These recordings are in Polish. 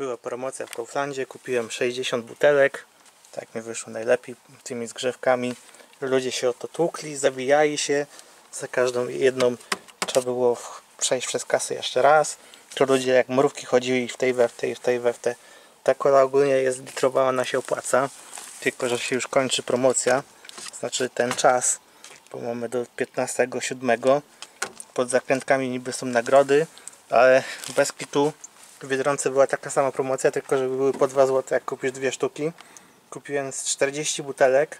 była promocja w Kauflandzie, kupiłem 60 butelek. Tak mi wyszło najlepiej tymi zgrzewkami. Ludzie się o to tłukli, zabijali się. Za każdą jedną trzeba było przejść przez kasę jeszcze raz. To ludzie jak mrówki chodzili w tej we w tej, w tej we w te. Ta kola ogólnie jest litrowa, ona się opłaca. Tylko, że się już kończy promocja. Znaczy ten czas, bo mamy do 15.07. Pod zakrętkami niby są nagrody, ale bez kitu w Biedronce była taka sama promocja, tylko że były po 2 zł jak kupisz dwie sztuki. Kupiłem z 40 butelek.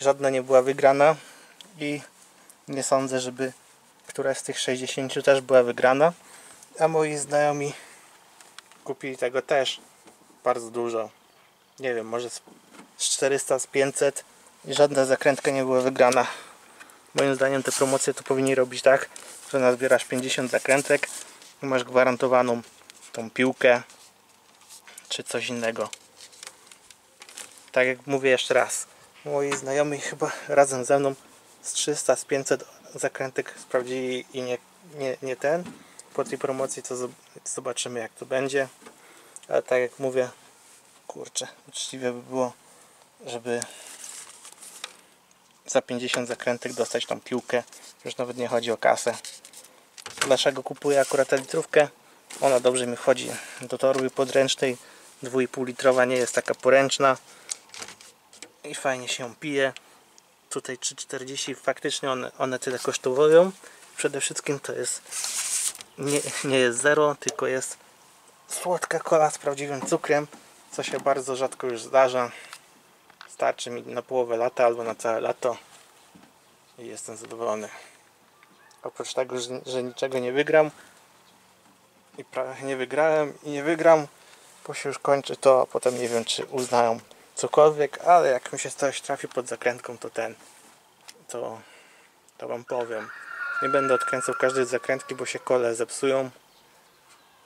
Żadna nie była wygrana i nie sądzę, żeby któraś z tych 60 też była wygrana. A moi znajomi kupili tego też bardzo dużo. Nie wiem, może z 400, z 500 i żadna zakrętka nie była wygrana. Moim zdaniem te promocje to powinni robić tak, że nazbierasz 50 zakrętek i masz gwarantowaną tą piłkę czy coś innego. Tak jak mówię jeszcze raz, moi znajomi chyba razem ze mną z 300, z 500 zakrętek sprawdzili i nie, nie, nie ten. Po tej promocji to zob- zobaczymy jak to będzie. Ale tak jak mówię, kurczę, uczciwie by było, żeby za 50 zakrętek dostać tą piłkę. Już nawet nie chodzi o kasę. Dlaczego kupuję akurat tę litrówkę? Ona dobrze mi wchodzi do torby podręcznej. 2,5 litrowa nie jest taka poręczna. I fajnie się pije. Tutaj 3,40 faktycznie one, one tyle kosztują. Przede wszystkim to jest nie, nie jest zero, tylko jest słodka kola z prawdziwym cukrem, co się bardzo rzadko już zdarza. Starczy mi na połowę lata albo na całe lato i jestem zadowolony. Oprócz tego, że, że niczego nie wygram i prawie nie wygrałem i nie wygram, bo się już kończy to, a potem nie wiem czy uznają cokolwiek, ale jak mi się coś trafi pod zakrętką, to ten, to, to wam powiem. Nie będę odkręcał każdej zakrętki, bo się kole zepsują,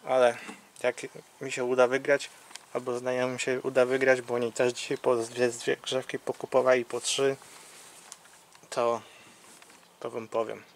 ale jak mi się uda wygrać, albo znajomym się uda wygrać, bo oni też dzisiaj po dwie, dwie grzewki pokupowali po trzy, to, to wam powiem.